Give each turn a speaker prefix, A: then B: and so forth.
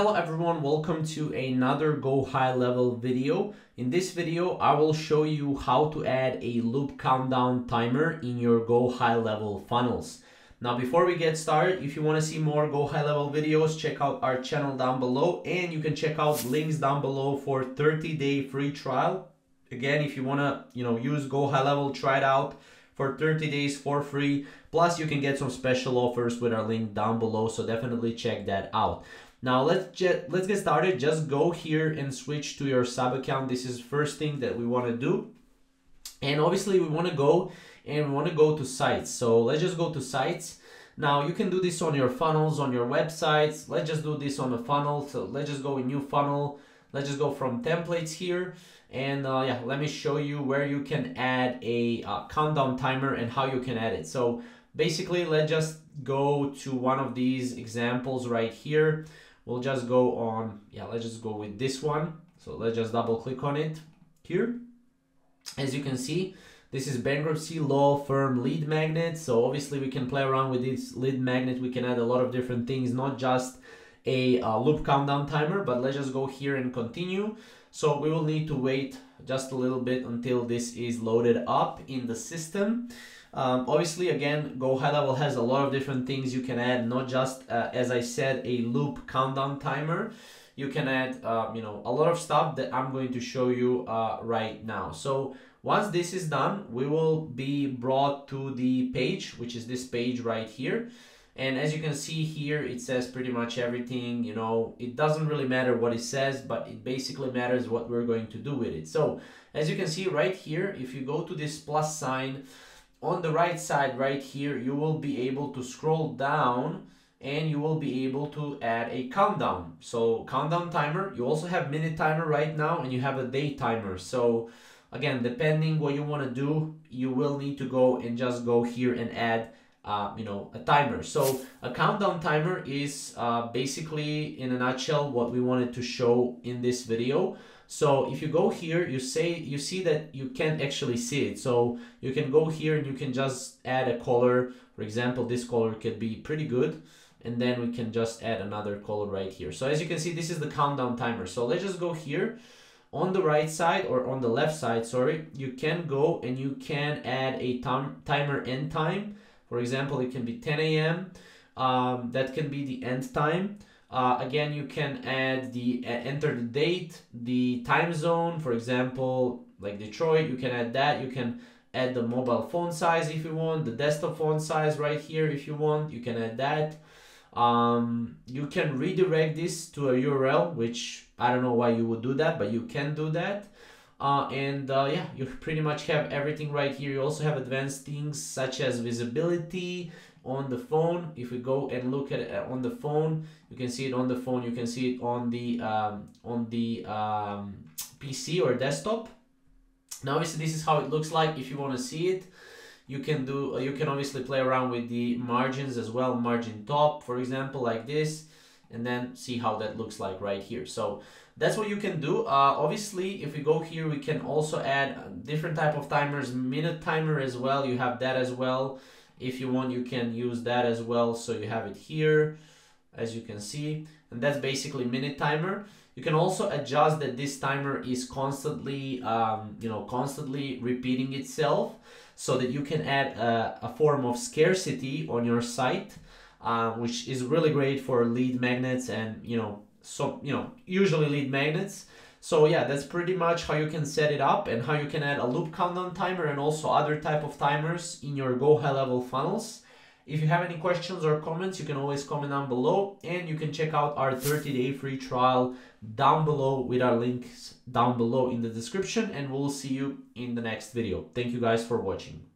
A: Hello everyone, welcome to another GoHighLevel video. In this video, I will show you how to add a loop countdown timer in your GoHighLevel funnels. Now before we get started, if you want to see more GoHighLevel videos, check out our channel down below and you can check out links down below for 30 day free trial. Again, if you want to you know use GoHighLevel, try it out for 30 days for free. Plus you can get some special offers with our link down below, so definitely check that out. Now let's get let's get started. Just go here and switch to your sub account. This is first thing that we want to do. And obviously we want to go and we want to go to sites. So let's just go to sites. Now you can do this on your funnels, on your websites. Let's just do this on a funnel. So let's just go in new funnel. Let's just go from templates here. And uh, yeah, let me show you where you can add a uh, countdown timer and how you can add it. So basically, let's just go to one of these examples right here we'll just go on yeah let's just go with this one. So let's just double click on it here. As you can see this is bankruptcy law firm lead magnet. So obviously we can play around with this lead magnet. We can add a lot of different things not just a uh, loop countdown timer but let's just go here and continue. So we will need to wait just a little bit until this is loaded up in the system um, obviously, again, GoHighLevel has a lot of different things you can add, not just, uh, as I said, a loop countdown timer. You can add, uh, you know, a lot of stuff that I'm going to show you uh, right now. So once this is done, we will be brought to the page, which is this page right here. And as you can see here, it says pretty much everything, you know, it doesn't really matter what it says, but it basically matters what we're going to do with it. So as you can see right here, if you go to this plus sign, on the right side right here you will be able to scroll down and you will be able to add a countdown. So countdown timer you also have minute timer right now and you have a day timer. So again depending what you want to do you will need to go and just go here and add uh, you know a timer. So a countdown timer is uh, basically in a nutshell what we wanted to show in this video so if you go here, you say you see that you can't actually see it. So you can go here and you can just add a color. For example, this color could be pretty good. And then we can just add another color right here. So as you can see, this is the countdown timer. So let's just go here on the right side or on the left side, sorry, you can go and you can add a time, timer end time. For example, it can be 10 a.m. Um, that can be the end time. Uh, again, you can add the uh, enter the date, the time zone, for example, like Detroit, you can add that. You can add the mobile phone size if you want, the desktop phone size right here if you want, you can add that. Um, you can redirect this to a URL, which I don't know why you would do that, but you can do that. Uh, and uh, yeah, you pretty much have everything right here. You also have advanced things such as visibility, on the phone. If we go and look at it uh, on the phone you can see it on the phone. You can see it on the um, on the um, PC or desktop. Now obviously this is how it looks like. If you want to see it you can do uh, you can obviously play around with the margins as well. Margin top for example like this and then see how that looks like right here. So that's what you can do. Uh, obviously if we go here we can also add different type of timers minute timer as well. You have that as well. If you want, you can use that as well. So you have it here, as you can see, and that's basically minute timer. You can also adjust that this timer is constantly, um, you know, constantly repeating itself so that you can add a, a form of scarcity on your site, uh, which is really great for lead magnets and, you know, so, you know, usually lead magnets. So yeah, that's pretty much how you can set it up and how you can add a loop countdown timer and also other type of timers in your GoHighLevel funnels. If you have any questions or comments, you can always comment down below and you can check out our 30 day free trial down below with our links down below in the description and we'll see you in the next video. Thank you guys for watching.